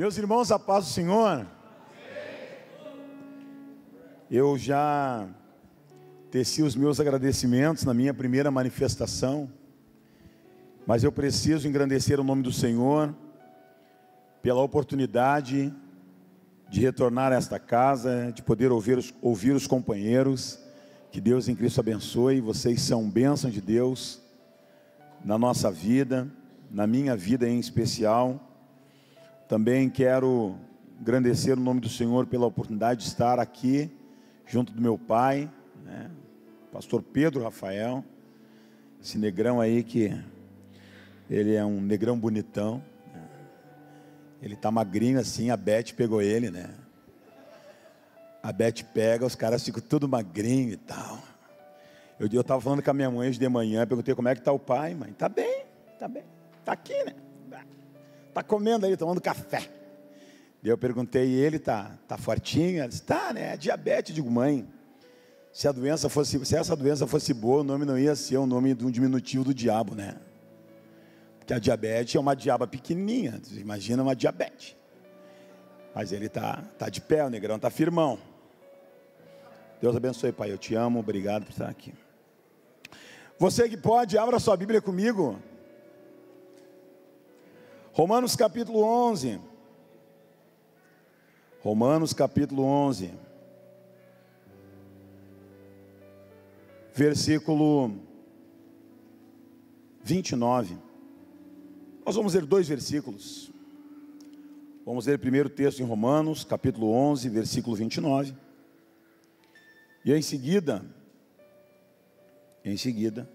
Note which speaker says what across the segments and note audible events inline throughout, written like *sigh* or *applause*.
Speaker 1: Meus irmãos, a paz do Senhor. Eu já teci os meus agradecimentos na minha primeira manifestação, mas eu preciso engrandecer o nome do Senhor pela oportunidade de retornar a esta casa, de poder ouvir os, ouvir os companheiros. Que Deus em Cristo abençoe. Vocês são bênção de Deus na nossa vida, na minha vida em especial. Também quero agradecer o nome do Senhor pela oportunidade de estar aqui junto do meu pai, né, pastor Pedro Rafael, esse negrão aí que ele é um negrão bonitão. Né, ele tá magrinho assim, a Beth pegou ele, né? A Beth pega, os caras ficam tudo magrinho e tal. Eu estava falando com a minha mãe hoje de manhã, perguntei como é que tá o pai, mãe. Tá bem, tá bem, tá aqui, né? Tá comendo aí, tomando café. E eu perguntei, e ele tá, tá fortinho? Ela disse, tá, né? É diabetes. Digo, mãe, se a doença fosse, se essa doença fosse boa, o nome não ia ser o nome de um diminutivo do diabo, né? Porque a diabetes é uma diaba pequenininha, imagina uma diabetes. Mas ele tá, tá de pé, o negrão tá firmão. Deus abençoe, pai. Eu te amo, obrigado por estar aqui. Você que pode, abra sua Bíblia comigo. Romanos capítulo 11. Romanos capítulo 11. Versículo 29. Nós vamos ler dois versículos. Vamos ler primeiro o texto em Romanos, capítulo 11, versículo 29. E em seguida, em seguida,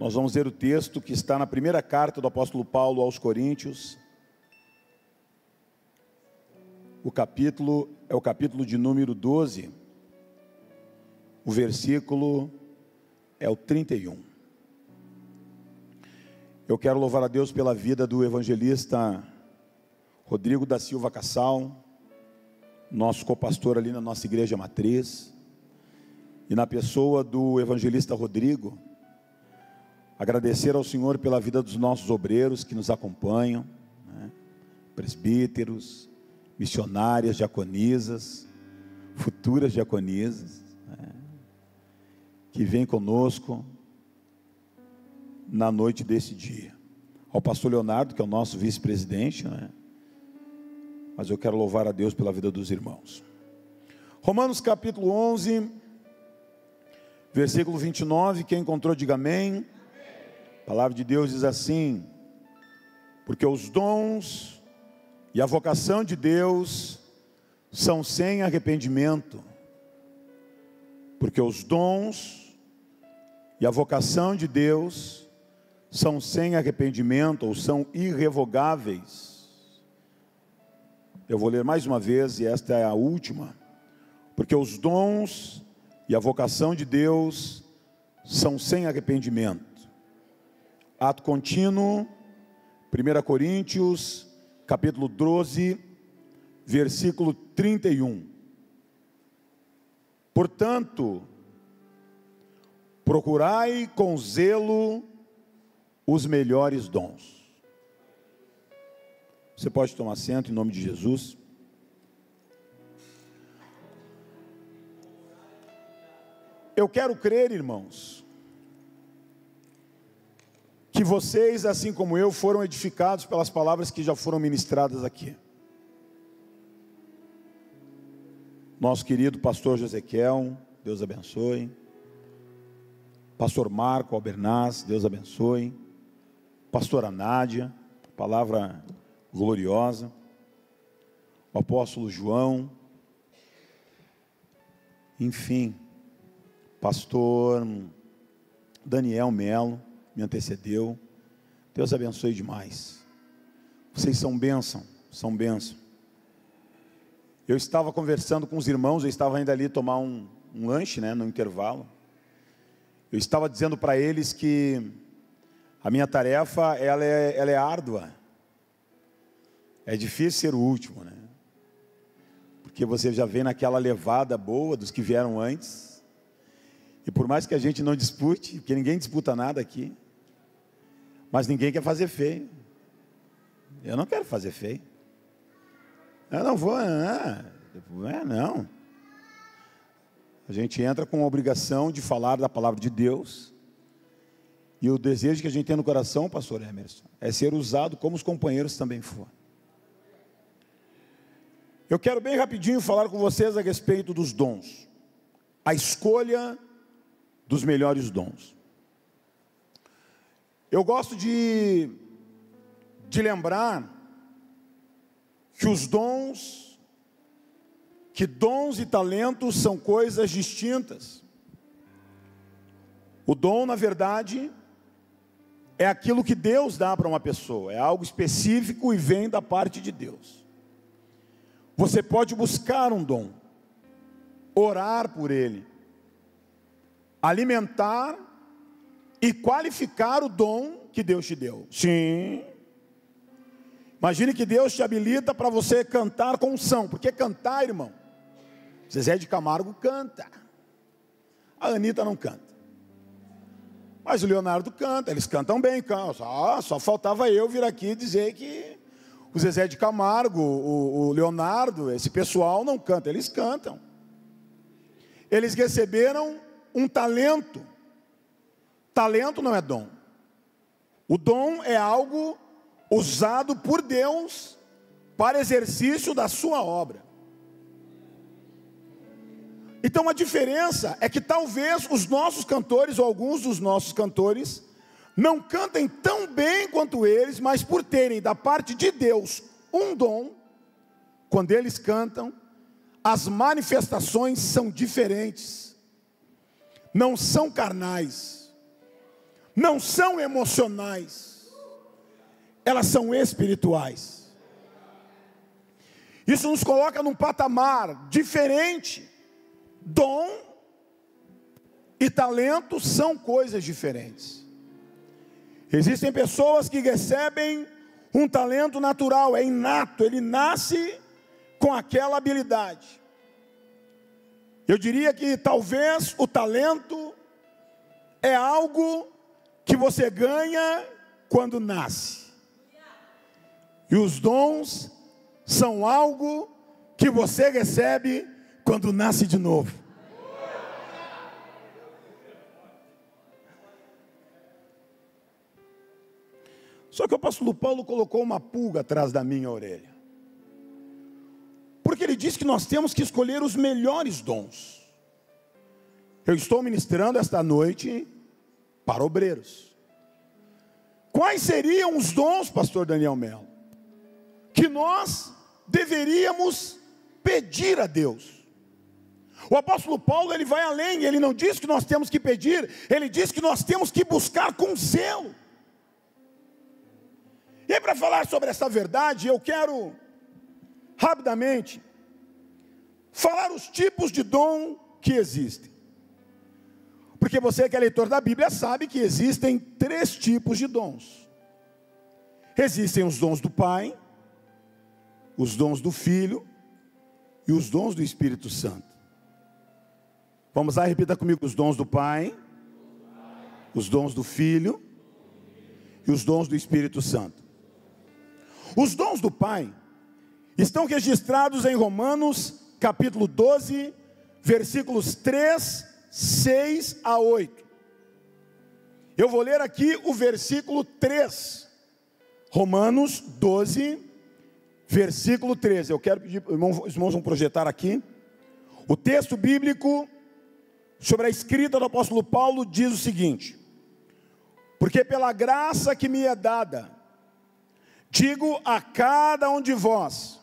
Speaker 1: nós vamos ler o texto que está na primeira carta do apóstolo Paulo aos Coríntios. O capítulo é o capítulo de número 12. O versículo é o 31. Eu quero louvar a Deus pela vida do evangelista Rodrigo da Silva Cassal, nosso copastor ali na nossa igreja matriz, e na pessoa do evangelista Rodrigo, Agradecer ao Senhor pela vida dos nossos obreiros que nos acompanham, né? presbíteros, missionárias, diaconisas, futuras diaconisas, né? que vêm conosco na noite desse dia. Ao pastor Leonardo, que é o nosso vice-presidente, né? mas eu quero louvar a Deus pela vida dos irmãos. Romanos capítulo 11, versículo 29, quem encontrou, diga amém. A palavra de Deus diz assim: porque os dons e a vocação de Deus são sem arrependimento, porque os dons e a vocação de Deus são sem arrependimento ou são irrevogáveis. Eu vou ler mais uma vez e esta é a última, porque os dons e a vocação de Deus são sem arrependimento. Ato contínuo, 1 Coríntios, capítulo 12, versículo 31. Portanto, procurai com zelo os melhores dons. Você pode tomar assento em nome de Jesus. Eu quero crer, irmãos, que vocês, assim como eu, foram edificados pelas palavras que já foram ministradas aqui. Nosso querido pastor Josequiel, Deus abençoe. Pastor Marco Albernaz, Deus abençoe. Pastora Nádia, palavra gloriosa. O apóstolo João. Enfim, pastor Daniel Melo me antecedeu. Deus abençoe demais. Vocês são bênção, são bênção. Eu estava conversando com os irmãos, eu estava indo ali tomar um, um lanche, né, no intervalo. Eu estava dizendo para eles que a minha tarefa, ela é, ela é árdua. É difícil ser o último, né? Porque você já vem naquela levada boa dos que vieram antes. E por mais que a gente não dispute, porque ninguém disputa nada aqui, mas ninguém quer fazer feio. Eu não quero fazer feio. Eu não vou, não é não. A gente entra com a obrigação de falar da palavra de Deus. E o desejo que a gente tem no coração, pastor Emerson, é ser usado como os companheiros também foram. Eu quero bem rapidinho falar com vocês a respeito dos dons. A escolha dos melhores dons. Eu gosto de, de lembrar que os dons, que dons e talentos são coisas distintas. O dom, na verdade, é aquilo que Deus dá para uma pessoa, é algo específico e vem da parte de Deus. Você pode buscar um dom, orar por ele, alimentar e qualificar o dom que Deus te deu. Sim. Imagine que Deus te habilita para você cantar com unção, porque cantar, irmão, Zezé de Camargo canta, a Anitta não canta. Mas o Leonardo canta, eles cantam bem, cantam. Só, só faltava eu vir aqui dizer que o Zezé de Camargo, o, o Leonardo, esse pessoal não canta, eles cantam. Eles receberam um talento. Talento não é dom. O dom é algo usado por Deus para exercício da sua obra. Então a diferença é que talvez os nossos cantores, ou alguns dos nossos cantores, não cantem tão bem quanto eles, mas por terem da parte de Deus um dom, quando eles cantam, as manifestações são diferentes, não são carnais, não são emocionais, elas são espirituais. Isso nos coloca num patamar diferente. Dom e talento são coisas diferentes. Existem pessoas que recebem um talento natural, é inato, ele nasce com aquela habilidade. Eu diria que talvez o talento é algo que você ganha quando nasce. E os dons são algo que você recebe quando nasce de novo. Só que o apóstolo Paulo colocou uma pulga atrás da minha orelha. Porque ele diz que nós temos que escolher os melhores dons. Eu estou ministrando esta noite para obreiros. Quais seriam os dons, pastor Daniel Melo, que nós deveríamos pedir a Deus? O apóstolo Paulo, ele vai além, ele não diz que nós temos que pedir, ele diz que nós temos que buscar com zelo. E para falar sobre essa verdade, eu quero rapidamente falar os tipos de dom que existem. Porque você que é leitor da Bíblia sabe que existem três tipos de dons. Existem os dons do Pai, os dons do Filho e os dons do Espírito Santo. Vamos lá, repita comigo: os dons do Pai, os dons do Filho e os dons do Espírito Santo. Os dons do Pai estão registrados em Romanos, capítulo 12, versículos 3, 6 a 8. Eu vou ler aqui o versículo 3. Romanos 12, versículo 13. Eu quero pedir, os irmãos vão projetar aqui. O texto bíblico sobre a escrita do apóstolo Paulo diz o seguinte: Porque pela graça que me é dada, Digo a cada um de vós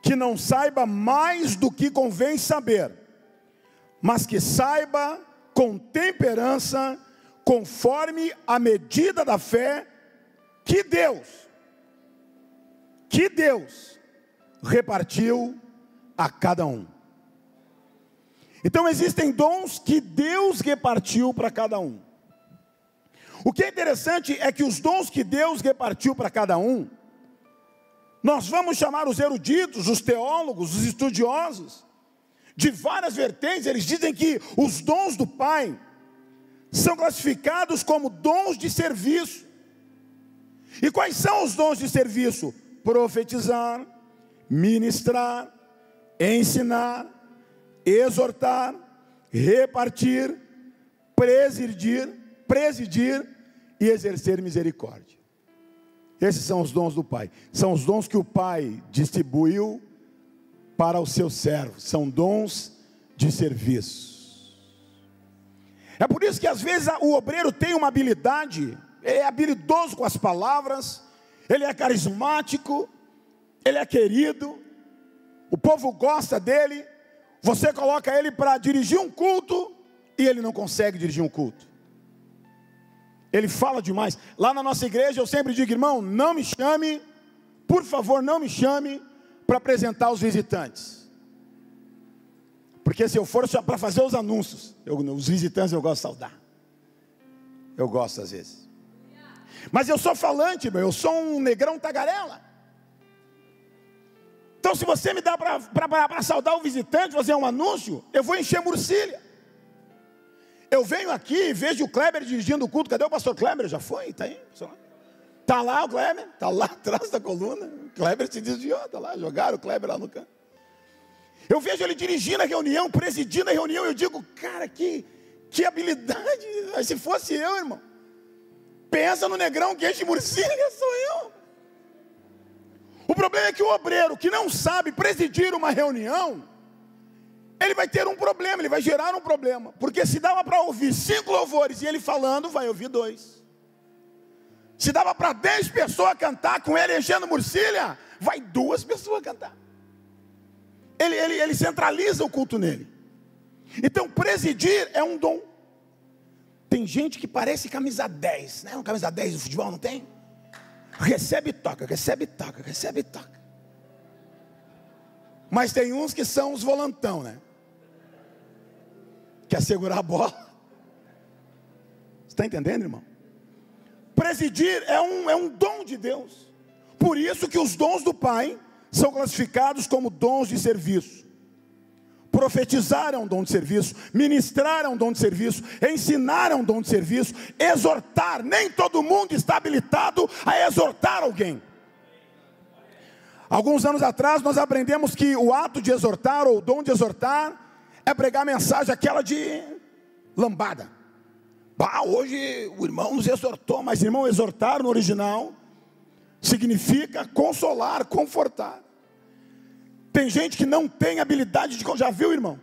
Speaker 1: que não saiba mais do que convém saber, mas que saiba com temperança, conforme a medida da fé que Deus, que Deus repartiu a cada um. Então existem dons que Deus repartiu para cada um. O que é interessante é que os dons que Deus repartiu para cada um, nós vamos chamar os eruditos, os teólogos, os estudiosos, de várias vertentes, eles dizem que os dons do Pai são classificados como dons de serviço. E quais são os dons de serviço? Profetizar, ministrar, ensinar, exortar, repartir, presidir, presidir e exercer misericórdia. Esses são os dons do Pai. São os dons que o Pai distribuiu para os seus servos. São dons de serviço. É por isso que às vezes o obreiro tem uma habilidade, é habilidoso com as palavras, ele é carismático, ele é querido, o povo gosta dele. Você coloca ele para dirigir um culto e ele não consegue dirigir um culto. Ele fala demais. Lá na nossa igreja eu sempre digo, irmão, não me chame, por favor, não me chame para apresentar os visitantes. Porque se eu for para fazer os anúncios, eu, os visitantes eu gosto de saudar. Eu gosto às vezes. Mas eu sou falante, meu, eu sou um negrão tagarela. Então, se você me dá para saudar o visitante, fazer um anúncio, eu vou encher murcilha. Eu venho aqui e vejo o Kleber dirigindo o culto. Cadê o pastor Kleber? Já foi? Está aí? Está lá o Kleber? Está lá atrás da coluna. O Kleber se desviou, está lá. Jogaram o Kleber lá no canto. Eu vejo ele dirigindo a reunião, presidindo a reunião. Eu digo, cara, que, que habilidade. Se fosse eu, irmão. Pensa no negrão que enche murcilha, *laughs* sou eu. O problema é que o obreiro que não sabe presidir uma reunião, ele vai ter um problema, ele vai gerar um problema. Porque se dava para ouvir cinco louvores e ele falando, vai ouvir dois. Se dava para dez pessoas cantar com ele enchendo murcilha, vai duas pessoas cantar. Ele, ele, ele centraliza o culto nele. Então, presidir é um dom. Tem gente que parece camisa 10, né? Uma camisa 10 do futebol, não tem? Recebe e toca, recebe e toca, recebe e toca. Mas tem uns que são os volantão, né? Quer segurar a bola. Você está entendendo, irmão? Presidir é um, é um dom de Deus. Por isso que os dons do Pai são classificados como dons de serviço profetizar é um dom de serviço, ministrar é um dom de serviço, ensinar é um dom de serviço, exortar, nem todo mundo está habilitado a exortar alguém. Alguns anos atrás nós aprendemos que o ato de exortar, ou o dom de exortar, é pregar mensagem aquela de lambada. Hoje o irmão nos exortou, mas irmão, exortar no original significa consolar, confortar. Tem gente que não tem habilidade de. Já viu, irmão?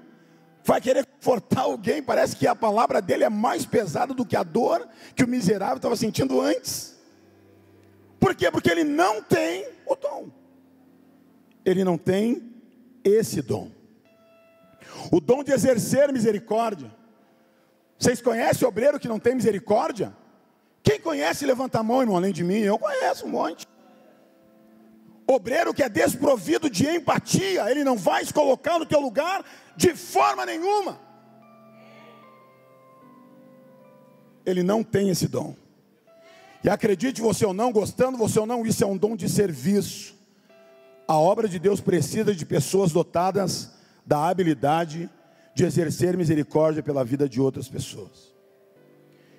Speaker 1: Vai querer confortar alguém, parece que a palavra dele é mais pesada do que a dor que o miserável estava sentindo antes. Por quê? Porque ele não tem o dom. Ele não tem esse dom. O dom de exercer misericórdia. Vocês conhecem obreiro que não tem misericórdia? Quem conhece, levanta a mão, irmão, além de mim. Eu conheço um monte. Obreiro que é desprovido de empatia, ele não vai se colocar no teu lugar de forma nenhuma. Ele não tem esse dom. E acredite você ou não, gostando você ou não, isso é um dom de serviço. A obra de Deus precisa de pessoas dotadas da habilidade de exercer misericórdia pela vida de outras pessoas.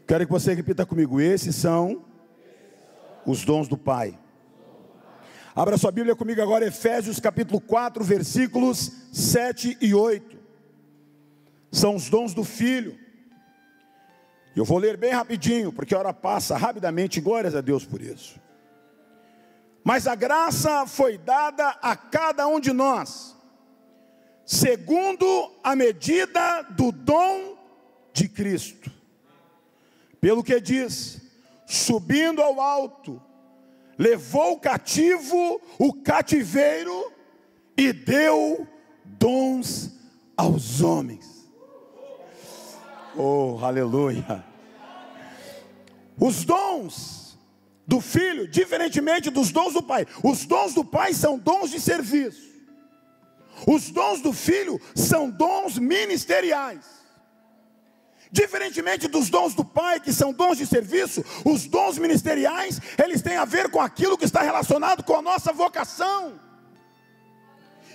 Speaker 1: Quero que você repita comigo: esses são os dons do Pai. Abra sua Bíblia comigo agora, Efésios capítulo 4, versículos 7 e 8. São os dons do Filho. Eu vou ler bem rapidinho, porque a hora passa rapidamente, glórias a Deus por isso. Mas a graça foi dada a cada um de nós, segundo a medida do dom de Cristo. Pelo que diz: subindo ao alto, levou cativo o cativeiro e deu dons aos homens. Oh, aleluia! Os dons do filho, diferentemente dos dons do pai, os dons do pai são dons de serviço, os dons do filho são dons ministeriais. Diferentemente dos dons do Pai, que são dons de serviço, os dons ministeriais, eles têm a ver com aquilo que está relacionado com a nossa vocação.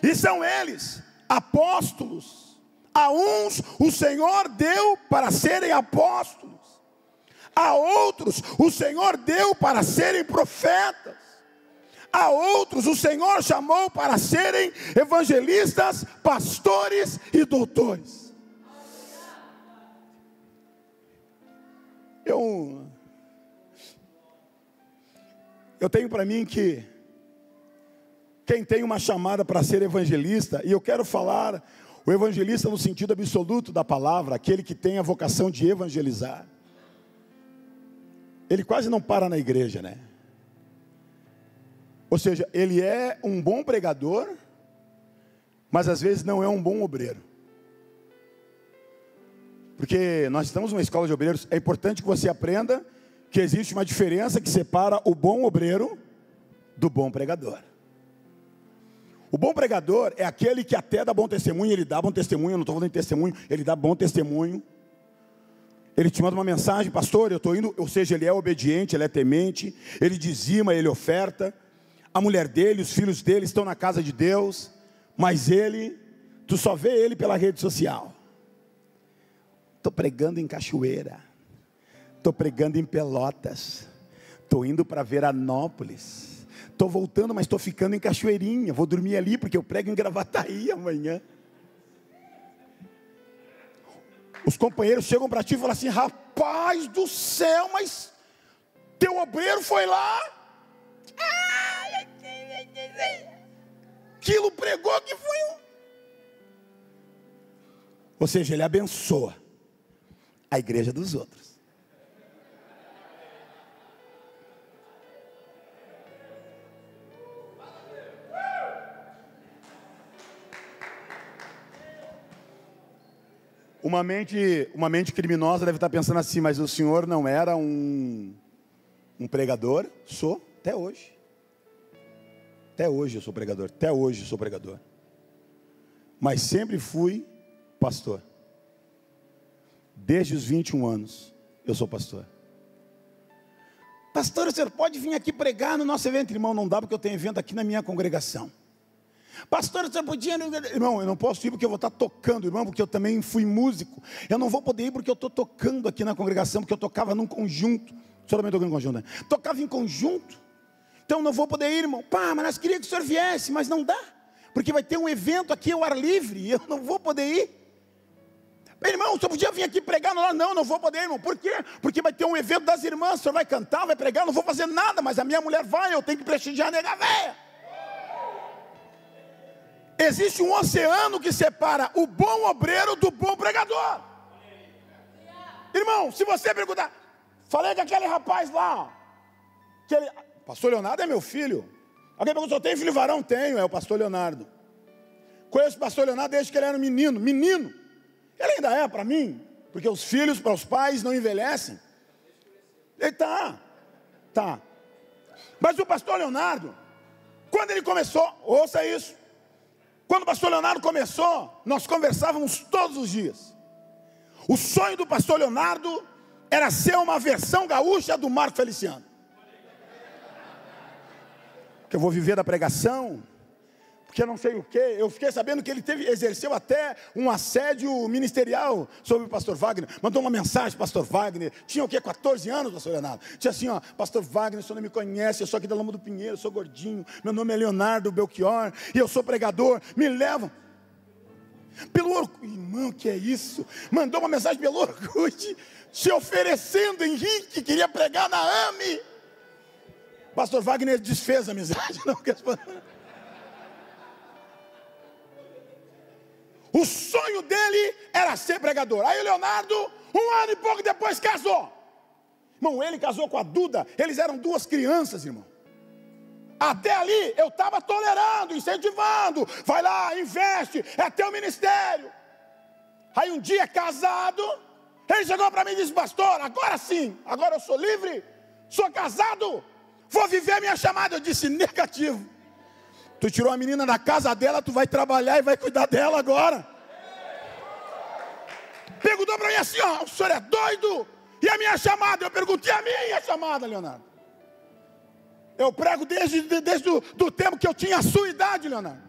Speaker 1: E são eles, apóstolos. A uns o Senhor deu para serem apóstolos, a outros o Senhor deu para serem profetas, a outros o Senhor chamou para serem evangelistas, pastores e doutores. Eu, eu tenho para mim que quem tem uma chamada para ser evangelista, e eu quero falar o evangelista no sentido absoluto da palavra, aquele que tem a vocação de evangelizar. Ele quase não para na igreja, né? Ou seja, ele é um bom pregador, mas às vezes não é um bom obreiro. Porque nós estamos numa escola de obreiros, é importante que você aprenda que existe uma diferença que separa o bom obreiro do bom pregador. O bom pregador é aquele que até dá bom testemunho, ele dá bom testemunho, eu não estou falando em testemunho, ele dá bom testemunho. Ele te manda uma mensagem, pastor, eu estou indo, ou seja, ele é obediente, ele é temente, ele dizima, ele oferta. A mulher dele, os filhos dele estão na casa de Deus, mas ele, tu só vê ele pela rede social. Estou pregando em Cachoeira, estou pregando em Pelotas, estou indo para Veranópolis, estou voltando, mas estou ficando em Cachoeirinha, vou dormir ali porque eu prego em Gravataí amanhã. Os companheiros chegam para ti e falam assim: rapaz do céu, mas teu obreiro foi lá. Aquilo pregou que foi um. Ou seja, ele abençoa a igreja dos outros. Uma mente, uma mente criminosa deve estar pensando assim, mas o senhor não era um, um pregador? Sou, até hoje. Até hoje eu sou pregador, até hoje eu sou pregador. Mas sempre fui pastor. Desde os 21 anos eu sou pastor. Pastor, o senhor pode vir aqui pregar no nosso evento, irmão? Não dá porque eu tenho evento aqui na minha congregação. Pastor, você podia. Irmão, eu não posso ir porque eu vou estar tocando, irmão, porque eu também fui músico. Eu não vou poder ir porque eu estou tocando aqui na congregação, porque eu tocava num conjunto. O senhor também tocou em conjunto, né? Tocava em conjunto. Então não vou poder ir, irmão. Pá, mas nós queríamos que o senhor viesse, mas não dá. Porque vai ter um evento aqui ao ar livre e *laughs* eu não vou poder ir. Irmão, o senhor podia vir aqui pregar? Não, não, não vou poder, irmão. Por quê? Porque vai ter um evento das irmãs, o senhor vai cantar, vai pregar, não vou fazer nada, mas a minha mulher vai, eu tenho que prestigiar a nega véia. Existe um oceano que separa o bom obreiro do bom pregador. Irmão, se você perguntar, falei com aquele rapaz lá, que ele, pastor Leonardo é meu filho. Alguém perguntou, tem filho varão? Tenho, é o pastor Leonardo. Conheço o pastor Leonardo desde que ele era menino, menino. Ele ainda é para mim, porque os filhos para os pais não envelhecem. Ele tá, tá. Mas o pastor Leonardo, quando ele começou, ouça isso. Quando o pastor Leonardo começou, nós conversávamos todos os dias. O sonho do pastor Leonardo era ser uma versão gaúcha do Marco Feliciano. Que eu vou viver da pregação, porque eu não sei o que. Eu fiquei sabendo que ele teve, exerceu até um assédio ministerial sobre o pastor Wagner. Mandou uma mensagem, pastor Wagner. Tinha o quê? 14 anos, pastor Leonardo. Tinha assim, ó, pastor Wagner, o senhor não me conhece, eu sou aqui da Lama do Pinheiro, eu sou gordinho, meu nome é Leonardo Belchior, e eu sou pregador, me levam. Pelo orgulho, irmão, que é isso? Mandou uma mensagem pelo *laughs* orgulho, se oferecendo, Henrique, queria pregar na AME. Pastor Wagner desfez a amizade, *laughs* não, O sonho dele era ser pregador. Aí o Leonardo, um ano e pouco depois, casou. Irmão, ele casou com a Duda, eles eram duas crianças, irmão. Até ali eu estava tolerando, incentivando. Vai lá, investe, é teu ministério. Aí um dia casado, ele chegou para mim e disse: Pastor, agora sim, agora eu sou livre, sou casado, vou viver minha chamada. Eu disse: Negativo. Tu tirou a menina da casa dela, tu vai trabalhar e vai cuidar dela agora. Perguntou para mim assim: ó, o senhor é doido? E a minha chamada? Eu perguntei a minha chamada, Leonardo. Eu prego desde, desde o do tempo que eu tinha a sua idade, Leonardo.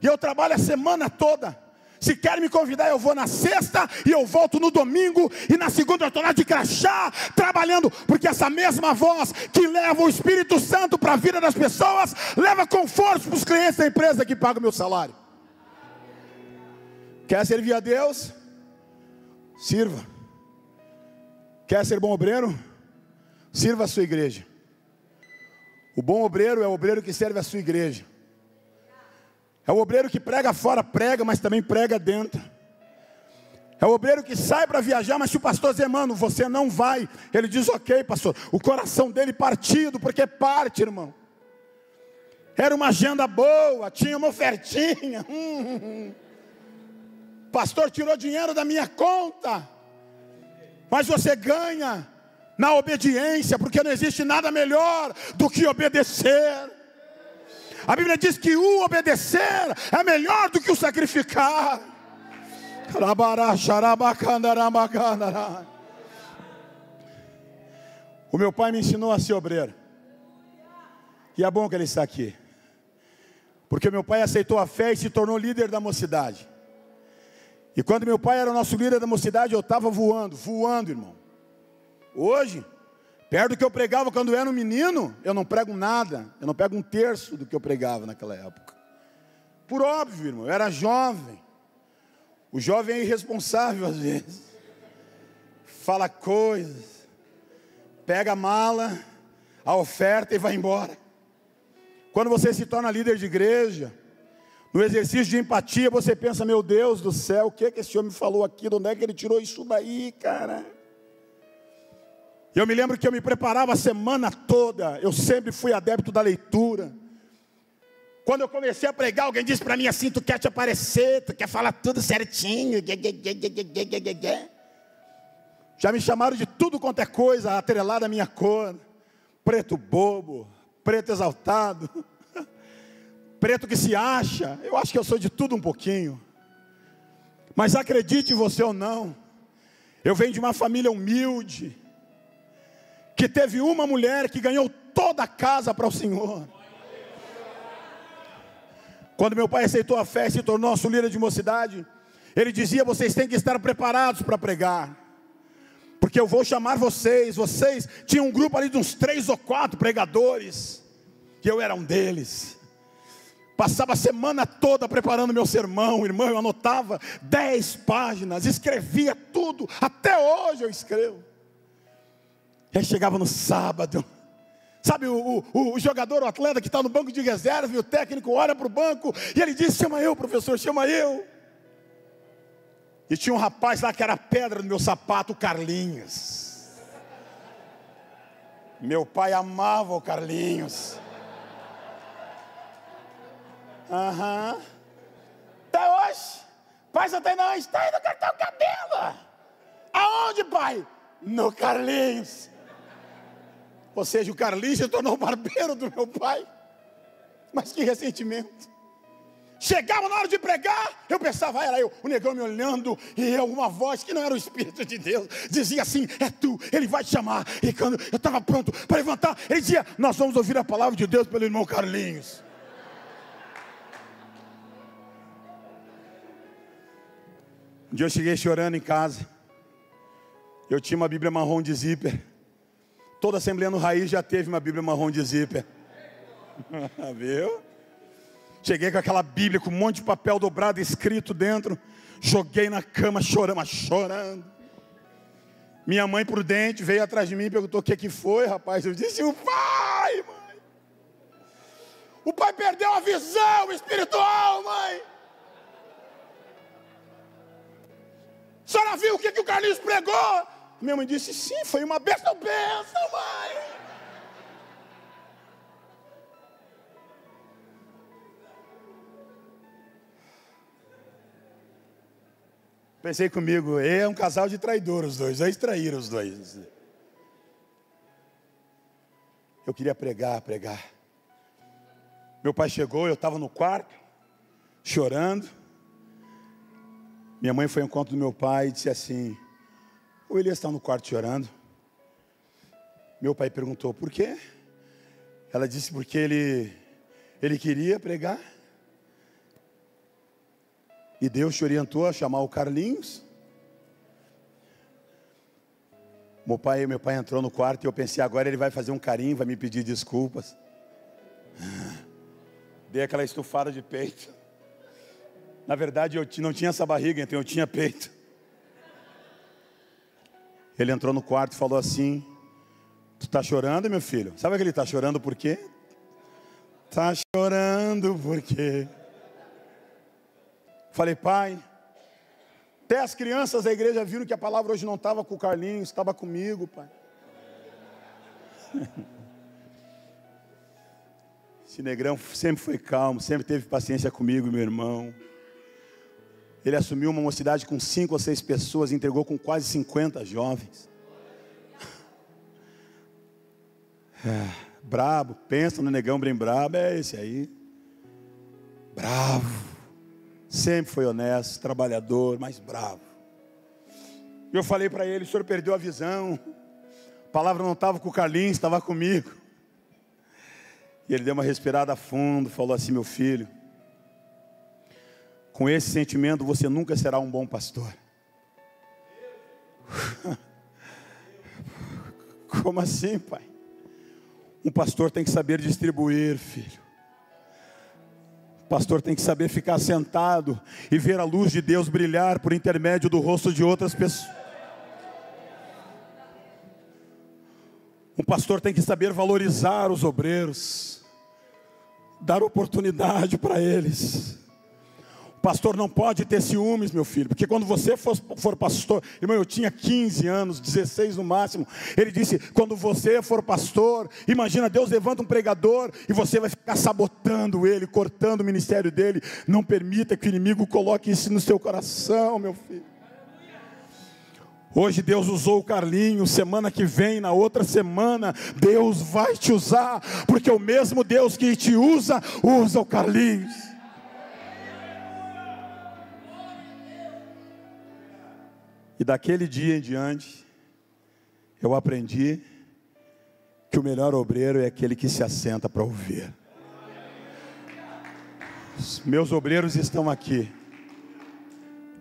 Speaker 1: E eu trabalho a semana toda. Se quer me convidar, eu vou na sexta e eu volto no domingo. E na segunda eu estou lá de crachá, trabalhando. Porque essa mesma voz que leva o Espírito Santo para a vida das pessoas, leva conforto para os clientes da empresa que pagam o meu salário. Quer servir a Deus? Sirva. Quer ser bom obreiro? Sirva a sua igreja. O bom obreiro é o obreiro que serve a sua igreja. É o obreiro que prega fora, prega, mas também prega dentro. É o obreiro que sai para viajar, mas se o pastor dizer, mano, você não vai, ele diz, ok, pastor. O coração dele partido, porque parte, irmão. Era uma agenda boa, tinha uma ofertinha. *laughs* Pastor tirou dinheiro da minha conta. Mas você ganha na obediência, porque não existe nada melhor do que obedecer. A Bíblia diz que o obedecer é melhor do que o sacrificar. O meu pai me ensinou a ser obreiro. E é bom que ele está aqui. Porque meu pai aceitou a fé e se tornou líder da mocidade. E quando meu pai era o nosso líder da mocidade, eu estava voando, voando, irmão. Hoje, Perto do que eu pregava quando eu era um menino, eu não prego nada. Eu não pego um terço do que eu pregava naquela época. Por óbvio, irmão, eu era jovem. O jovem é irresponsável às vezes. Fala coisas. Pega a mala, a oferta e vai embora. Quando você se torna líder de igreja, no exercício de empatia, você pensa: meu Deus do céu, o que, é que esse homem falou aqui? De onde é que ele tirou isso daí, cara? Eu me lembro que eu me preparava a semana toda, eu sempre fui adepto da leitura. Quando eu comecei a pregar, alguém disse para mim assim: Tu quer te aparecer, tu quer falar tudo certinho. Já me chamaram de tudo quanto é coisa, atrelada à minha cor. Preto bobo, preto exaltado, *laughs* preto que se acha. Eu acho que eu sou de tudo um pouquinho. Mas acredite você ou não, eu venho de uma família humilde que teve uma mulher que ganhou toda a casa para o Senhor. Quando meu pai aceitou a fé e se tornou nosso líder de mocidade, ele dizia: vocês têm que estar preparados para pregar, porque eu vou chamar vocês. Vocês tinham um grupo ali de uns três ou quatro pregadores, e eu era um deles. Passava a semana toda preparando meu sermão, irmão, eu anotava dez páginas, escrevia tudo, até hoje eu escrevo. Aí chegava no sábado. Sabe o, o, o jogador, o atleta que está no banco de reserva e o técnico olha para o banco e ele diz: Chama eu, professor, chama eu. E tinha um rapaz lá que era pedra no meu sapato, o Carlinhos. Meu pai amava o Carlinhos. Aham. Uhum. Até hoje. Pai, não, está aí no cartão cabelo. Aonde, pai? No Carlinhos. Ou seja, o Carlinhos se tornou barbeiro do meu pai. Mas que ressentimento. Chegava na hora de pregar, eu pensava, era eu, o negão me olhando, e alguma voz que não era o Espírito de Deus, dizia assim: É tu, ele vai te chamar. E quando eu estava pronto para levantar, ele dizia: Nós vamos ouvir a palavra de Deus pelo irmão Carlinhos. Um dia eu cheguei chorando em casa. Eu tinha uma Bíblia marrom de zíper. Toda Assembleia no Raiz já teve uma Bíblia marrom de zíper. *laughs* Viu? Cheguei com aquela Bíblia com um monte de papel dobrado escrito dentro. Joguei na cama chorando, chorando. Minha mãe prudente veio atrás de mim e perguntou o que, que foi, rapaz. Eu disse, o pai, mãe. O pai perdeu a visão espiritual, mãe. A senhora viu o que, que o Carlinhos pregou? Minha mãe disse: sim, foi uma bênção, bênção, mãe. Pensei comigo, é um casal de traidores os dois, dois traíram os dois. Eu queria pregar, pregar. Meu pai chegou, eu estava no quarto, chorando. Minha mãe foi ao encontro do meu pai e disse assim: o Elias está no quarto chorando. Meu pai perguntou por quê? Ela disse porque ele, ele queria pregar. E Deus te orientou a chamar o Carlinhos? Meu pai, meu pai entrou no quarto e eu pensei, agora ele vai fazer um carinho, vai me pedir desculpas. *laughs* Dei aquela estufada de peito. Na verdade, eu não tinha essa barriga, então eu tinha peito. Ele entrou no quarto e falou assim: Tu está chorando, meu filho? Sabe que ele está chorando por quê? Está chorando por quê? Falei, pai, até as crianças da igreja viram que a palavra hoje não estava com o Carlinhos, estava comigo, pai. *laughs* Esse negrão sempre foi calmo, sempre teve paciência comigo, meu irmão. Ele assumiu uma mocidade com cinco ou seis pessoas, entregou com quase 50 jovens. É, brabo, pensa no negão bem brabo, é esse aí. Bravo. Sempre foi honesto, trabalhador, mas bravo. Eu falei para ele: o senhor perdeu a visão. A palavra não estava com o Carlinhos, estava comigo. E ele deu uma respirada fundo, falou assim: meu filho, com esse sentimento você nunca será um bom pastor. *laughs* Como assim, pai? Um pastor tem que saber distribuir, filho pastor tem que saber ficar sentado e ver a luz de Deus brilhar por intermédio do rosto de outras pessoas. Um pastor tem que saber valorizar os obreiros, dar oportunidade para eles. Pastor não pode ter ciúmes, meu filho, porque quando você for, for, pastor, irmão, eu tinha 15 anos, 16 no máximo. Ele disse: quando você for pastor, imagina Deus levanta um pregador e você vai ficar sabotando ele, cortando o ministério dele. Não permita que o inimigo coloque isso no seu coração, meu filho. Hoje Deus usou o Carlinho, semana que vem, na outra semana, Deus vai te usar, porque o mesmo Deus que te usa, usa o Carlinhos. E daquele dia em diante, eu aprendi que o melhor obreiro é aquele que se assenta para ouvir. Os meus obreiros estão aqui.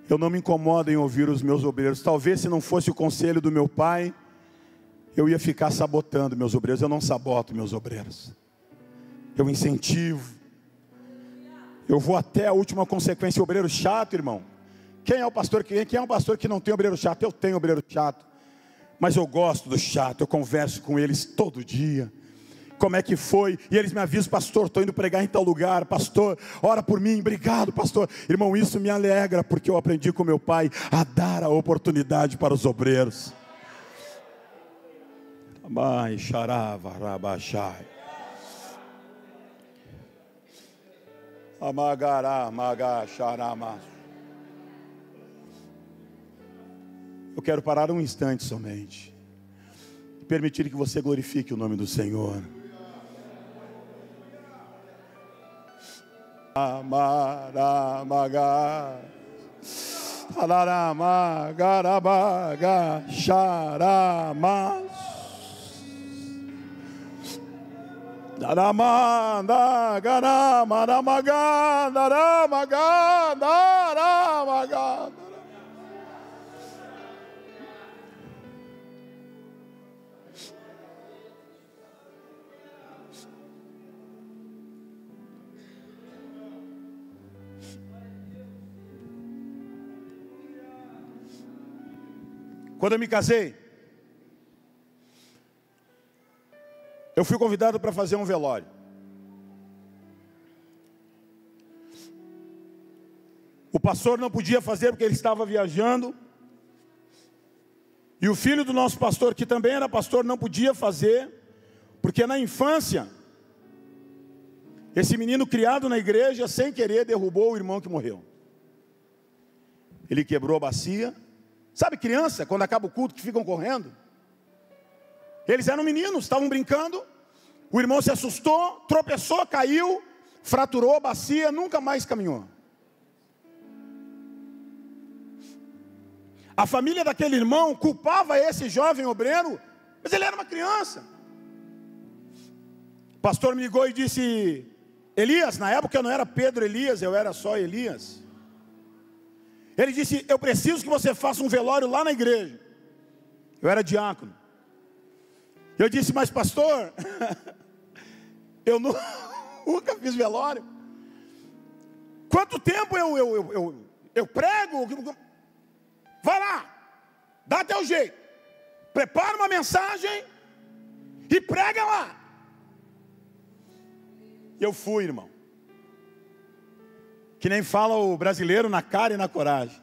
Speaker 1: Eu não me incomodo em ouvir os meus obreiros. Talvez se não fosse o conselho do meu pai, eu ia ficar sabotando meus obreiros. Eu não saboto meus obreiros. Eu incentivo. Eu vou até a última consequência. Obreiro chato, irmão. Quem é o pastor que quem é um pastor que não tem obreiro chato? Eu tenho obreiro chato. Mas eu gosto do chato, eu converso com eles todo dia. Como é que foi? E eles me avisam, pastor, estou indo pregar em tal lugar, pastor, ora por mim, obrigado, pastor. Irmão, isso me alegra, porque eu aprendi com meu pai a dar a oportunidade para os obreiros. Amai, xarava, rabachai. Amagará, maga, xaramaço. Eu quero parar um instante somente. E permitir que você glorifique o nome do Senhor. Amaramaga. Alaramaga, xaramas. Daramanda, garama, daramaga, daramaga, daramaga. Quando eu me casei, eu fui convidado para fazer um velório. O pastor não podia fazer porque ele estava viajando. E o filho do nosso pastor, que também era pastor, não podia fazer, porque na infância, esse menino criado na igreja, sem querer, derrubou o irmão que morreu. Ele quebrou a bacia, Sabe criança, quando acaba o culto, que ficam correndo? Eles eram meninos, estavam brincando. O irmão se assustou, tropeçou, caiu, fraturou a bacia, nunca mais caminhou. A família daquele irmão culpava esse jovem obreiro, mas ele era uma criança. O pastor me ligou e disse: Elias, na época eu não era Pedro Elias, eu era só Elias. Ele disse: Eu preciso que você faça um velório lá na igreja. Eu era diácono. Eu disse: Mas, pastor, *laughs* eu *laughs* nunca fiz velório. Quanto tempo eu, eu, eu, eu, eu prego? Vai lá, dá o jeito. Prepara uma mensagem e prega lá. Eu fui, irmão. Que nem fala o brasileiro na cara e na coragem.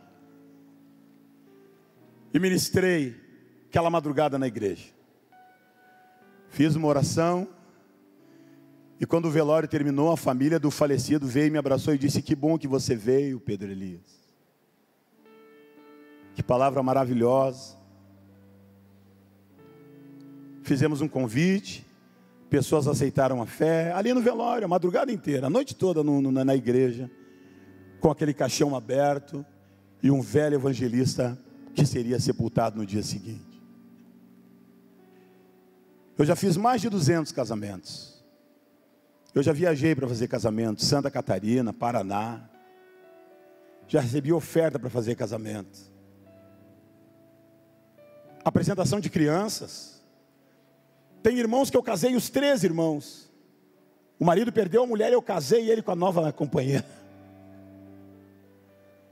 Speaker 1: E ministrei aquela madrugada na igreja. Fiz uma oração. E quando o velório terminou, a família do falecido veio me abraçou e disse: Que bom que você veio, Pedro Elias. Que palavra maravilhosa. Fizemos um convite, pessoas aceitaram a fé, ali no velório, a madrugada inteira, a noite toda no, no, na igreja, com aquele caixão aberto e um velho evangelista que seria sepultado no dia seguinte. Eu já fiz mais de 200 casamentos. Eu já viajei para fazer casamento, Santa Catarina, Paraná. Já recebi oferta para fazer casamento. Apresentação de crianças. Tem irmãos que eu casei, os três irmãos. O marido perdeu a mulher eu casei ele com a nova companheira.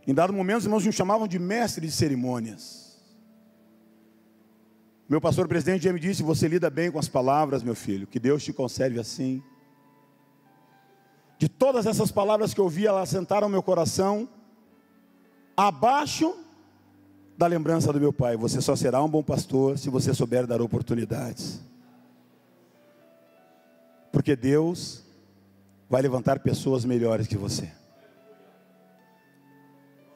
Speaker 1: Em dado momento, os irmãos me chamavam de mestre de cerimônias. Meu pastor presidente já me disse: Você lida bem com as palavras, meu filho, que Deus te conserve assim. De todas essas palavras que eu ouvi, elas sentaram meu coração abaixo da lembrança do meu pai. Você só será um bom pastor se você souber dar oportunidades. Porque Deus vai levantar pessoas melhores que você.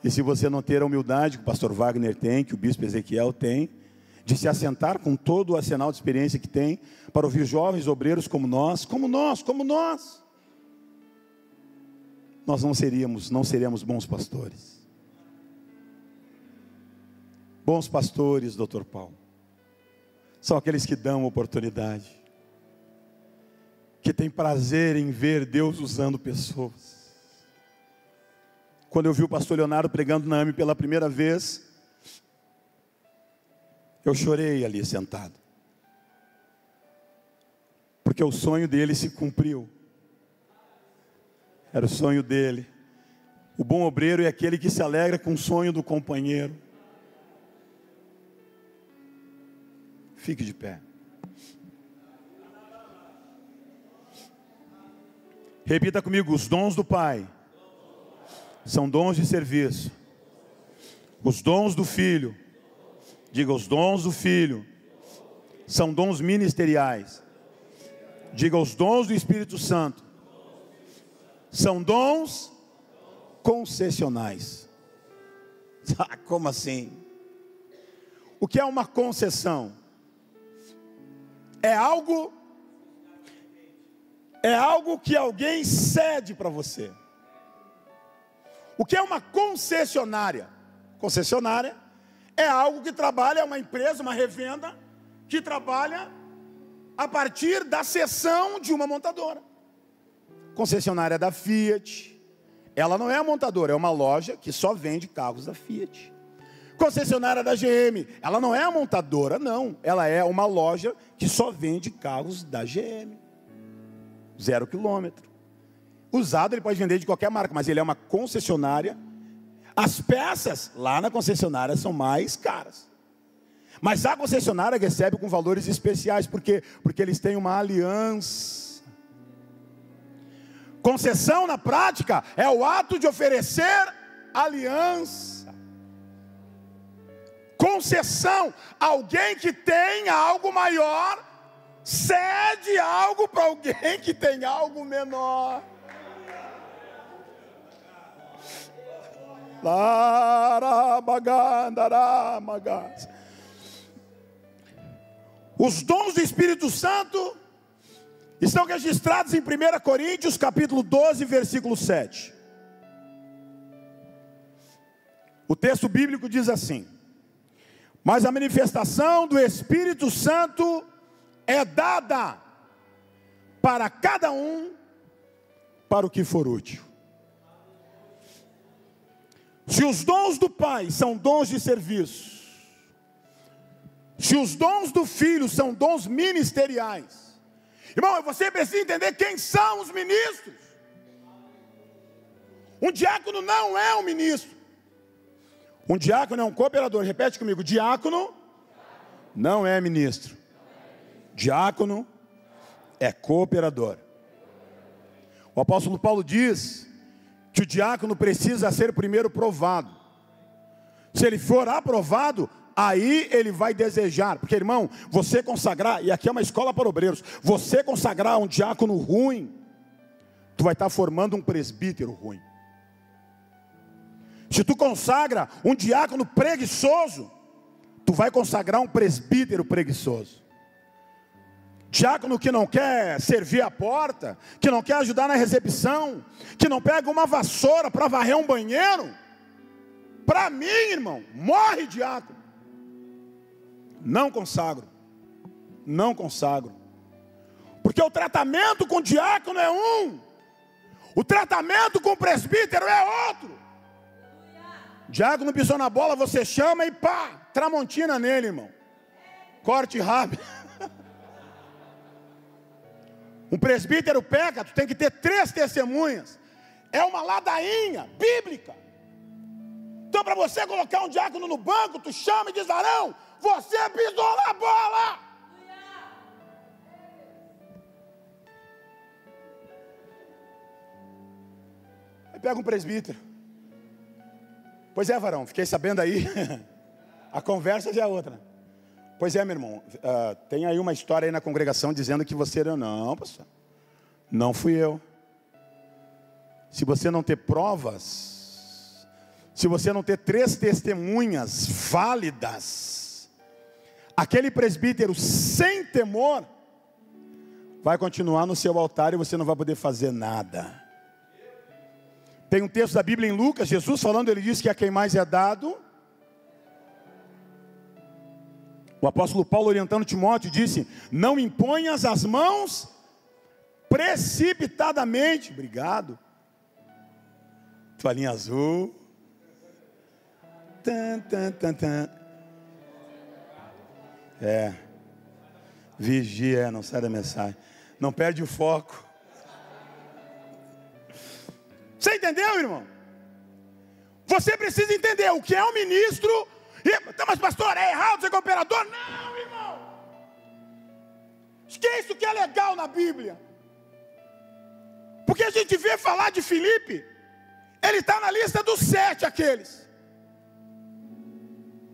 Speaker 1: E se você não ter a humildade que o pastor Wagner tem, que o bispo Ezequiel tem, de se assentar com todo o arsenal de experiência que tem, para ouvir jovens obreiros como nós, como nós, como nós. Nós não seríamos, não seríamos bons pastores. Bons pastores, doutor Paulo, são aqueles que dão oportunidade, que têm prazer em ver Deus usando pessoas. Quando eu vi o pastor Leonardo pregando na AME pela primeira vez, eu chorei ali sentado. Porque o sonho dele se cumpriu. Era o sonho dele. O bom obreiro é aquele que se alegra com o sonho do companheiro. Fique de pé. Repita comigo: os dons do Pai são dons de serviço. Os dons do Filho Diga, os dons do Filho são dons ministeriais. Diga, os dons do Espírito Santo são dons concessionais. *laughs* Ah, como assim? O que é uma concessão? É algo é algo que alguém cede para você. O que é uma concessionária? Concessionária é algo que trabalha, é uma empresa, uma revenda, que trabalha a partir da cessão de uma montadora. Concessionária da Fiat, ela não é a montadora, é uma loja que só vende carros da Fiat. Concessionária da GM, ela não é a montadora, não, ela é uma loja que só vende carros da GM. Zero quilômetro. Usado ele pode vender de qualquer marca, mas ele é uma concessionária as peças lá na concessionária são mais caras. Mas a concessionária recebe com valores especiais, porque porque eles têm uma aliança. Concessão na prática é o ato de oferecer aliança. Concessão, alguém que tem algo maior cede algo para alguém que tem algo menor. Os dons do Espírito Santo estão registrados em 1 Coríntios capítulo 12, versículo 7. O texto bíblico diz assim: Mas a manifestação do Espírito Santo é dada para cada um para o que for útil. Se os dons do Pai são dons de serviço, se os dons do Filho são dons ministeriais, irmão, você precisa entender quem são os ministros. Um diácono não é um ministro. Um diácono é um cooperador. Repete comigo: diácono não é ministro. Diácono é cooperador. O apóstolo Paulo diz que o diácono precisa ser primeiro provado. Se ele for aprovado, aí ele vai desejar, porque irmão, você consagrar, e aqui é uma escola para obreiros, você consagrar um diácono ruim, tu vai estar formando um presbítero ruim. Se tu consagra um diácono preguiçoso, tu vai consagrar um presbítero preguiçoso. Diácono que não quer servir a porta, que não quer ajudar na recepção, que não pega uma vassoura para varrer um banheiro. Para mim, irmão, morre diácono. Não consagro. Não consagro. Porque o tratamento com diácono é um, o tratamento com presbítero é outro. Diácono pisou na bola, você chama e pá, tramontina nele, irmão. Corte rápido. Um presbítero peca, tu tem que ter três testemunhas. É uma ladainha bíblica. Então, para você colocar um diácono no banco, tu chama e diz: Arão, você pisou na bola. Aí pega um presbítero. Pois é, varão, fiquei sabendo aí. *laughs* A conversa já é outra. Pois é, meu irmão, uh, tem aí uma história aí na congregação dizendo que você era. Não, pastor, não fui eu. Se você não ter provas, se você não ter três testemunhas válidas, aquele presbítero sem temor, vai continuar no seu altar e você não vai poder fazer nada. Tem um texto da Bíblia em Lucas, Jesus falando, ele diz que a quem mais é dado, O apóstolo Paulo, orientando Timóteo, disse: Não imponhas as mãos precipitadamente. Obrigado. Toalhinha azul. Tan, tan, tan, tan. É. Vigia, não sai da mensagem. Não perde o foco. Você entendeu, irmão? Você precisa entender o que é um ministro então, mas pastor, é errado ser cooperador? Não, irmão. Que é isso que é legal na Bíblia. Porque a gente vê falar de Filipe, ele está na lista dos sete aqueles.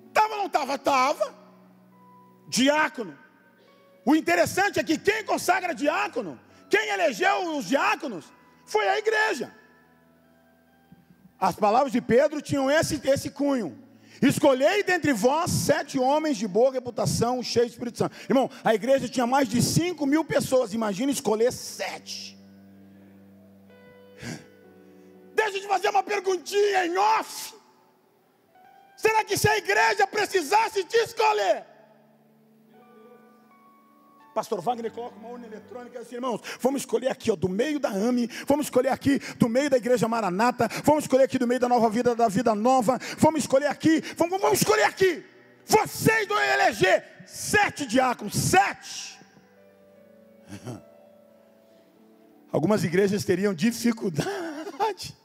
Speaker 1: Estava ou não estava? Estava. Diácono. O interessante é que quem consagra diácono, quem elegeu os diáconos, foi a igreja. As palavras de Pedro tinham esse, esse cunho. Escolhei dentre vós sete homens de boa reputação, cheios de Espírito Santo. Irmão, a igreja tinha mais de cinco mil pessoas. Imagina escolher sete. Deixa eu te fazer uma perguntinha em off. Será que se a igreja precisasse te escolher, Pastor Wagner coloca uma urna eletrônica assim, irmãos, vamos escolher aqui, ó, do meio da AME, vamos escolher aqui do meio da Igreja Maranata, vamos escolher aqui do meio da Nova Vida, da Vida Nova, vamos escolher aqui, vamos, vamos escolher aqui. Vocês vão eleger sete diáconos, sete. *laughs* Algumas igrejas teriam dificuldade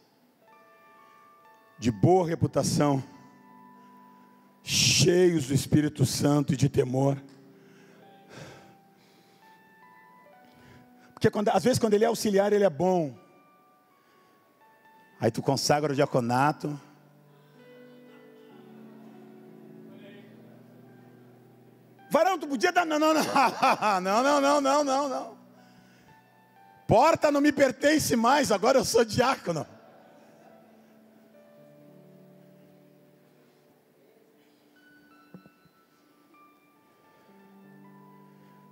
Speaker 1: de boa reputação, cheios do Espírito Santo e de temor. Porque quando, às vezes quando ele é auxiliar, ele é bom. Aí tu consagra o diaconato. Varão, tu podia dar. Não, não, não. *laughs* Não, não, não, não, não, não. Porta não me pertence mais, agora eu sou diácono.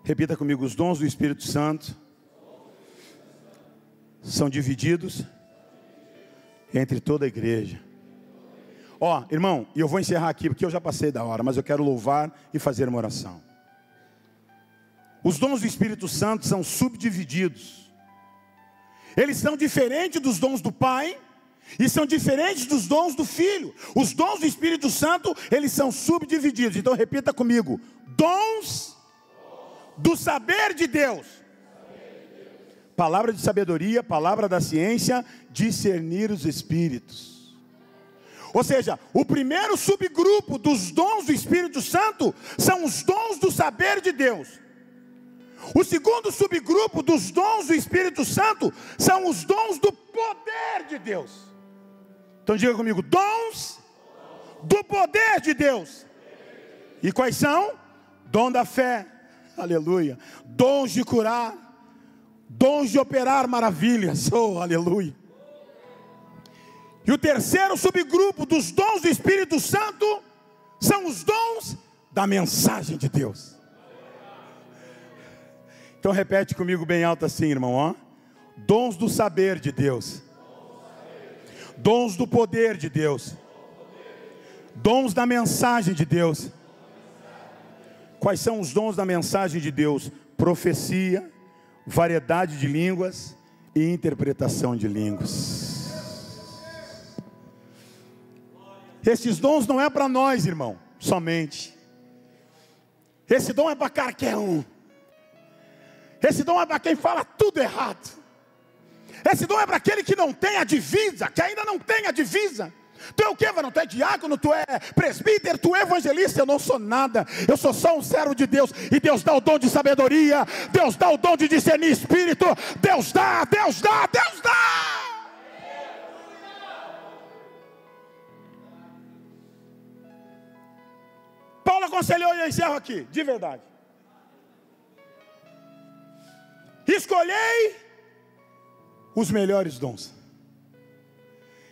Speaker 1: Repita comigo: os dons do Espírito Santo são divididos entre toda a igreja. Ó, oh, irmão, e eu vou encerrar aqui porque eu já passei da hora, mas eu quero louvar e fazer uma oração. Os dons do Espírito Santo são subdivididos. Eles são diferentes dos dons do Pai E são diferentes dos dons do Filho. Os dons do Espírito Santo, eles são subdivididos. Então repita comigo: dons do saber de Deus. Palavra de sabedoria, palavra da ciência, discernir os espíritos. Ou seja, o primeiro subgrupo dos dons do Espírito Santo são os dons do saber de Deus. O segundo subgrupo dos dons do Espírito Santo são os dons do poder de Deus. Então diga comigo: dons do poder de Deus. E quais são? Dom da fé, aleluia. Dons de curar, dons de operar maravilhas, *laughs* oh, aleluia. E o terceiro subgrupo dos dons do Espírito Santo são os dons da mensagem de Deus. Então repete comigo bem alto assim, irmão, ó. Dons do saber de Deus dons do poder de Deus, dons da mensagem de Deus. Quais são os dons da mensagem de Deus? Profecia, variedade de línguas e interpretação de línguas. Esses dons não é para nós, irmão, somente. Esse dom é para qualquer um. Esse dom é para quem fala tudo errado. Esse dom é para aquele que não tem a divisa, que ainda não tem a divisa. Tu é o que, varão? Tu é diácono, tu é presbítero, tu é evangelista. Eu não sou nada, eu sou só um servo de Deus. E Deus dá o dom de sabedoria, Deus dá o dom de discernir espírito. Deus dá, Deus dá, Deus dá. Paulo aconselhou e eu encerro aqui, de verdade. Escolhei os melhores dons.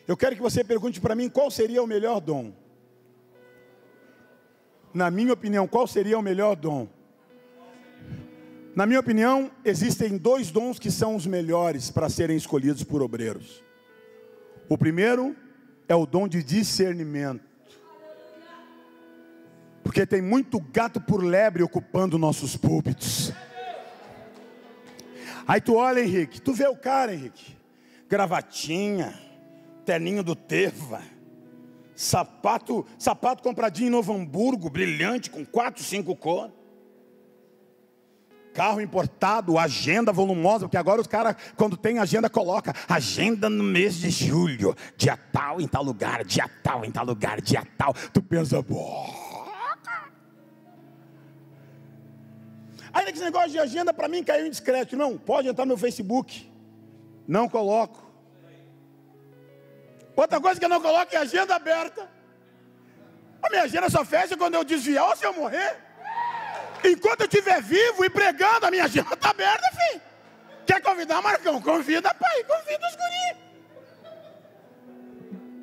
Speaker 1: Eu quero que você pergunte para mim qual seria o melhor dom. Na minha opinião, qual seria o melhor dom? Na minha opinião, existem dois dons que são os melhores para serem escolhidos por obreiros. O primeiro é o dom de discernimento. Porque tem muito gato por lebre ocupando nossos púlpitos. Aí tu olha, Henrique, tu vê o cara, Henrique, gravatinha, terninho do Teva, sapato, sapato compradinho em Novo Hamburgo, brilhante, com quatro, cinco cores. Carro importado, agenda volumosa, porque agora os caras, quando tem agenda, coloca agenda no mês de julho, dia tal em tal lugar, dia tal em tal lugar, dia tal. Tu pensa, boa Aí esse negócio de agenda para mim caiu indiscreto. Não, pode entrar no meu Facebook. Não coloco. Outra coisa que eu não coloco é agenda aberta. A minha agenda só fecha quando eu desviar ou se eu morrer. Enquanto eu estiver vivo e pregando, a minha agenda está aberta, filho. Quer convidar, Marcão? Convida, pai. Convida os guris.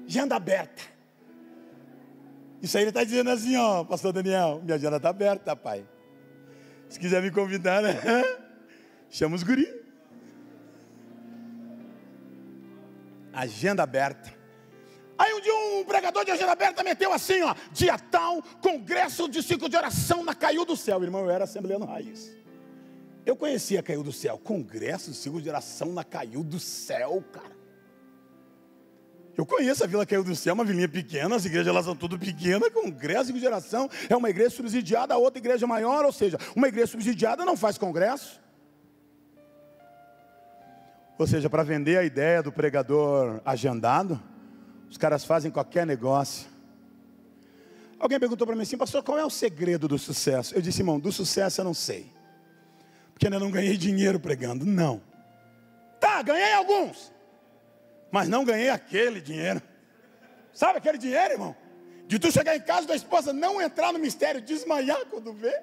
Speaker 1: Agenda aberta. Isso aí ele está dizendo assim, ó, pastor Daniel, minha agenda está aberta, pai. Se quiser me convidar, né? *laughs* Chama os guri. Agenda aberta. Aí um dia um pregador de agenda aberta meteu assim, ó, dia tal, congresso de ciclo de oração na Caiu do Céu. Irmão, eu era assembleano raiz. Eu conhecia Caiu do Céu. Congresso de ciclo de oração na Caiu do Céu, cara. Eu conheço a Vila Caiu do Céu, uma vilinha pequena, as igrejas lá são tudo pequenas, congresso de geração, é uma igreja subsidiada a outra igreja maior, ou seja, uma igreja subsidiada não faz congresso. Ou seja, para vender a ideia do pregador agendado, os caras fazem qualquer negócio. Alguém perguntou para mim assim, pastor, qual é o segredo do sucesso? Eu disse, irmão, do sucesso eu não sei. Porque ainda não ganhei dinheiro pregando. Não. Tá, ganhei alguns mas não ganhei aquele dinheiro. Sabe aquele dinheiro, irmão? De tu chegar em casa da esposa, não entrar no mistério, desmaiar quando vê.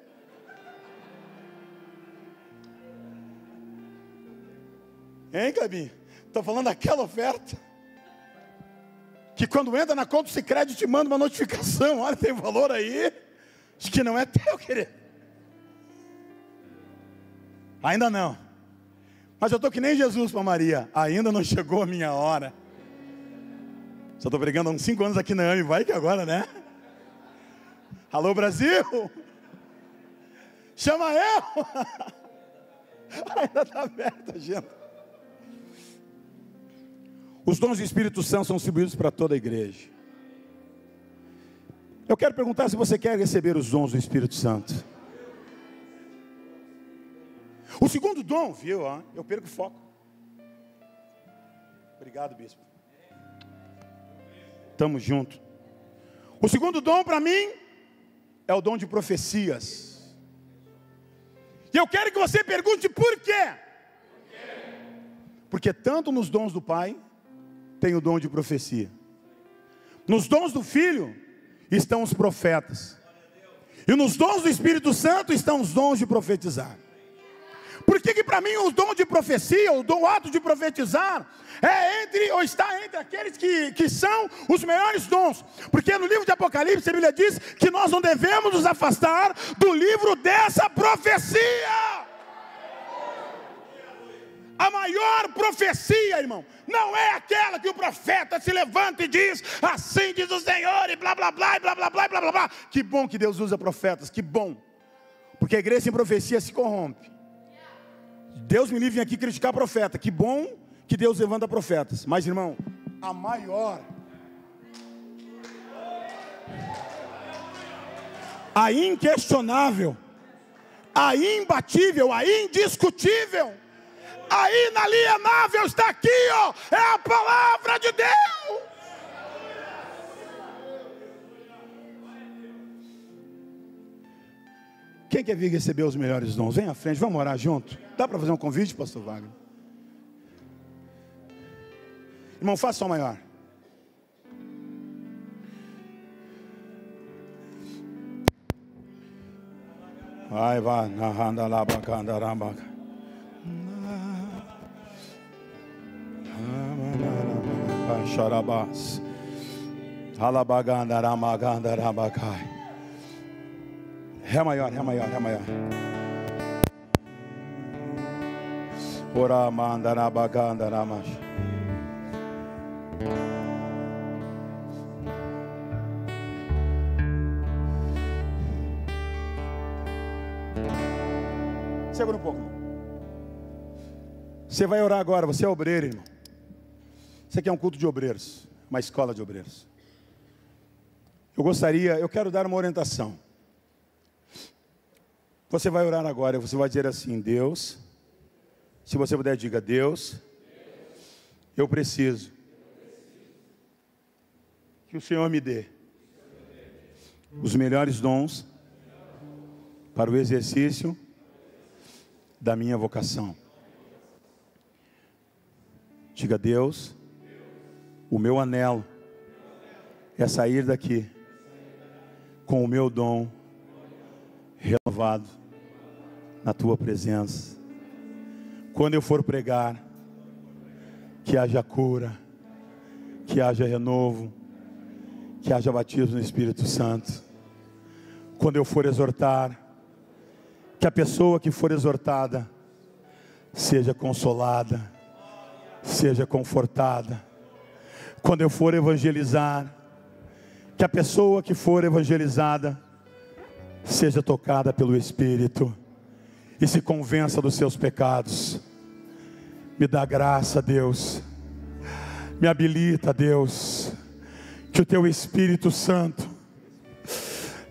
Speaker 1: Hein, Clebinho? Estou falando daquela oferta. Que quando entra na conta do crédito te manda uma notificação. *laughs* Olha, tem valor aí. Acho que não é teu, querido. Ainda não. Mas eu estou que nem Jesus para Maria. Ainda não chegou a minha hora. Só estou pregando há uns cinco anos aqui na AMI. Vai que agora, né? Alô, Brasil! Chama eu! *laughs* Ainda está aberta agenda. Os dons do Espírito Santo são distribuídos para toda a igreja. Eu quero perguntar se você quer receber os dons do Espírito Santo. O segundo dom, viu? Eu perco o foco. Obrigado, bispo. Tamo junto. O segundo dom para mim é o dom de profecias. E eu quero que você pergunte por quê? Porque tanto nos dons do Pai tem o dom de profecia. Nos dons do Filho estão os profetas. E nos dons do Espírito Santo estão os dons de profetizar. Por que, que para mim o dom de profecia, o dom ato de profetizar, é entre, ou está entre aqueles que, que são os melhores dons? Porque no livro de Apocalipse a Bíblia diz que nós não devemos nos afastar do livro dessa profecia. A maior profecia, irmão, não é aquela que o profeta se levanta e diz, assim diz o Senhor, e blá blá blá, e blá blá blá, e blá blá blá. Que bom que Deus usa profetas, que bom. Porque a igreja sem profecia se corrompe. Deus me livre aqui criticar profeta. Que bom que Deus levanta profetas. Mas, irmão, a maior, a inquestionável, a imbatível, a indiscutível, a inalienável está aqui, ó, é a palavra de Deus. Quem quer vir receber os melhores dons? Vem à frente, vamos orar junto. Dá para fazer um convite, pastor Wagner? Irmão, faça só maior. Vai, vai, narrando lá, bacana, Xarabás. Ramacai. Ré maior, Ré maior, Ré maior. Ora mandara baganda ramash. Segura um pouco. Você vai orar agora, você é obreiro, irmão. Você quer um culto de obreiros, uma escola de obreiros. Eu gostaria, eu quero dar uma orientação. Você vai orar agora, você vai dizer assim: Deus, se você puder, diga: Deus, eu preciso que o Senhor me dê os melhores dons para o exercício da minha vocação. Diga, Deus, o meu anelo é sair daqui com o meu dom renovado na tua presença. Quando eu for pregar, que haja cura, que haja renovo, que haja batismo no Espírito Santo. Quando eu for exortar, que a pessoa que for exortada seja consolada, seja confortada. Quando eu for evangelizar, que a pessoa que for evangelizada seja tocada pelo Espírito e se convença dos seus pecados. Me dá graça, Deus. Me habilita, Deus. Que o teu Espírito Santo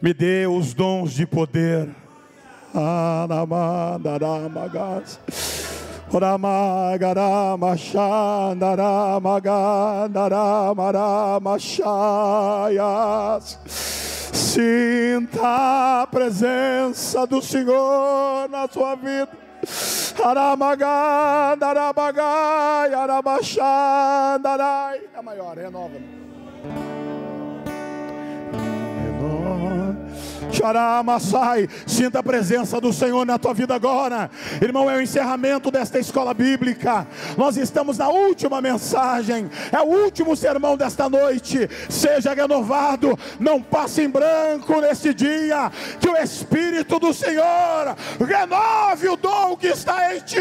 Speaker 1: me dê os dons de poder. Sinta a presença do Senhor na sua vida. Aramagá, Arabagai, Arabachá, Darai. É maior, renova. Renova. Xaramassai, sinta a presença do Senhor na tua vida agora. Irmão, é o encerramento desta escola bíblica. Nós estamos na última mensagem, é o último sermão desta noite. Seja renovado, não passe em branco neste dia. Que o Espírito do Senhor renove o dom que está em ti.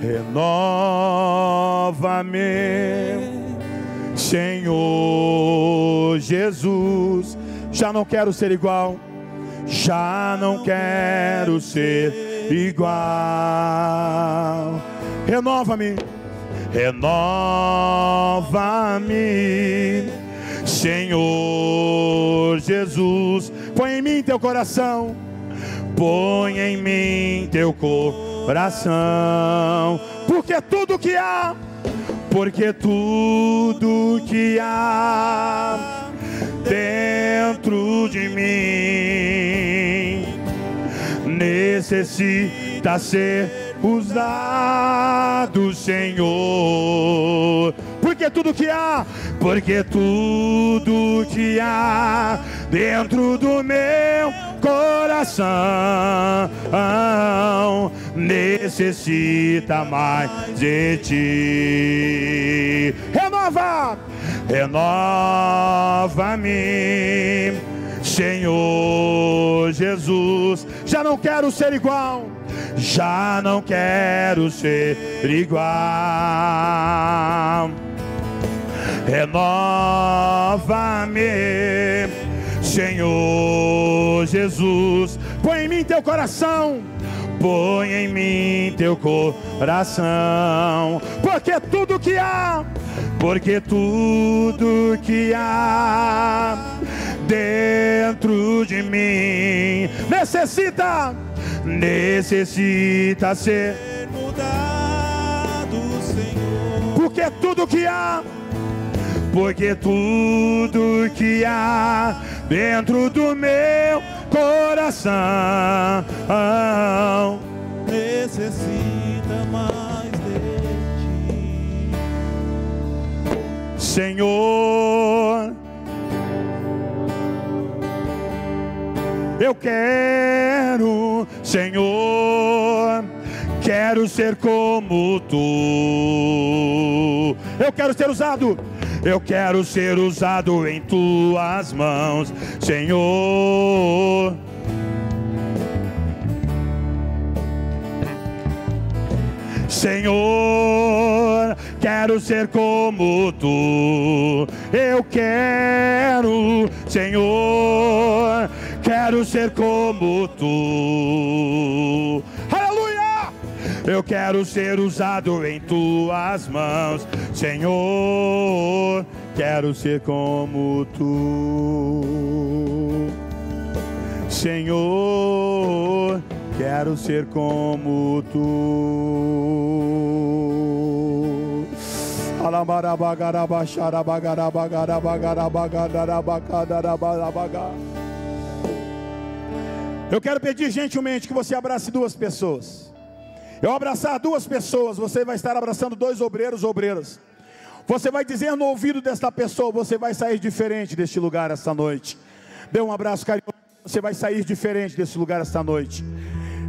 Speaker 1: Renova-me Senhor Jesus, já não quero ser igual, já não quero ser igual. Renova-me, renova-me, Senhor Jesus. Põe em mim teu coração, põe em mim teu coração, porque tudo que há, porque tudo que há dentro de mim necessita ser usado, Senhor. Porque tudo que há, porque tudo que há dentro do meu coração necessita mais de ti. Renova, renova-me, Senhor Jesus. Já não quero ser igual, já não quero ser igual. Renova-me, Senhor Jesus. Põe em mim teu coração, põe em mim teu coração, porque tudo que há, porque tudo que há dentro de mim necessita, necessita ser
Speaker 2: mudado, Senhor.
Speaker 1: porque tudo que há, porque tudo que há dentro do meu coração
Speaker 2: Necessita mais de ti.
Speaker 1: Senhor, eu quero, Senhor, quero ser como tu. Eu quero ser usado, eu quero ser usado em tuas mãos, Senhor. Senhor, quero ser como tu. Eu quero, Senhor, quero ser como tu. Eu quero ser usado em tuas mãos, Senhor. Quero ser como tu, Senhor. Quero ser como tu. Eu quero pedir gentilmente que você abrace duas pessoas. Eu abraçar duas pessoas, você vai estar abraçando dois obreiros, obreiras. Você vai dizer no ouvido desta pessoa, você vai sair diferente deste lugar esta noite. Dê um abraço carinhoso, você vai sair diferente desse lugar esta noite.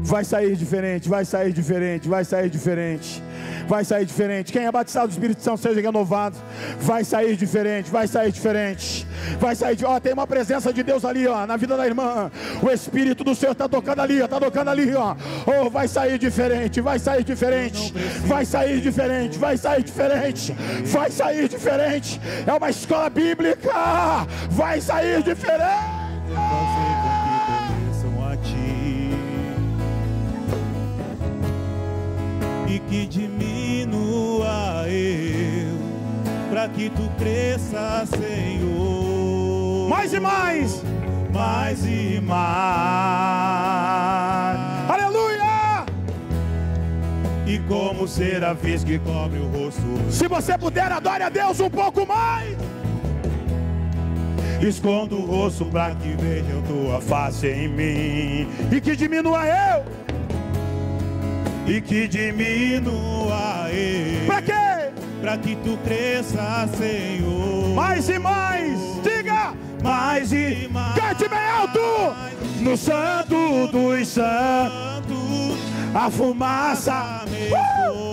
Speaker 1: Vai sair diferente, vai sair diferente, vai sair diferente. Vai sair diferente. Quem é batizado do Espírito Santo seja renovado. Vai sair diferente, vai sair diferente. Vai sair de, ó, tem uma presença de Deus ali, ó, na vida da irmã. O Espírito do Senhor está tocando ali, ó, tá tocando ali, ó. Oh, vai sair diferente, vai sair diferente. Vai sair diferente, vai sair diferente. Vai sair diferente. É uma escola bíblica. Vai sair diferente.
Speaker 2: E que diminua eu, para que tu cresça, Senhor.
Speaker 1: Mais e mais.
Speaker 2: mais e
Speaker 1: mais. Aleluia!
Speaker 2: E como serafins que cobre o rosto,
Speaker 1: Se você puder, adore a Deus um pouco mais.
Speaker 2: escondo o rosto para que vejam tua face em mim.
Speaker 1: E que diminua eu.
Speaker 2: E que diminua eu,
Speaker 1: Pra quê?
Speaker 2: para que tu cresça, Senhor.
Speaker 1: Mais e mais. Diga.
Speaker 2: mais e mais.
Speaker 1: Cante bem alto. No santo dos santos. A fumaça.
Speaker 2: me
Speaker 1: Uh!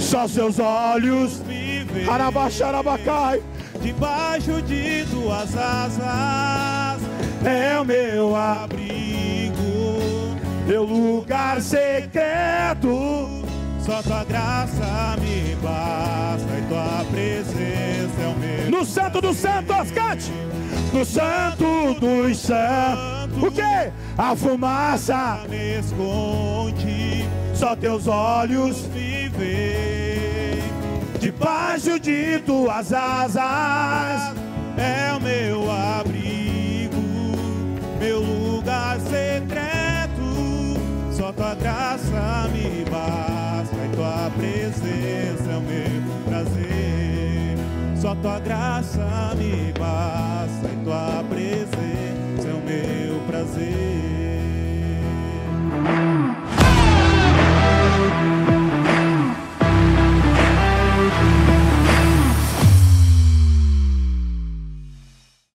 Speaker 1: Só seus olhos.
Speaker 2: me.
Speaker 1: Arabaxarabacai.
Speaker 2: Debaixo de tuas asas
Speaker 1: É o meu
Speaker 2: abrigo.
Speaker 1: Meu lugar secreto.
Speaker 2: Só tua graça me basta e tua presença é o meu.
Speaker 1: No santo dos santos, cante. No santo dos santos. O que? A fumaça
Speaker 2: me esconde,
Speaker 1: só teus olhos
Speaker 2: me vê.
Speaker 1: debaixo de tuas asas.
Speaker 2: É o meu abrigo, meu lugar secreto. Só tua graça me basta e tua presença é o meu prazer. Só tua graça me basta e tua presença é o meu prazer.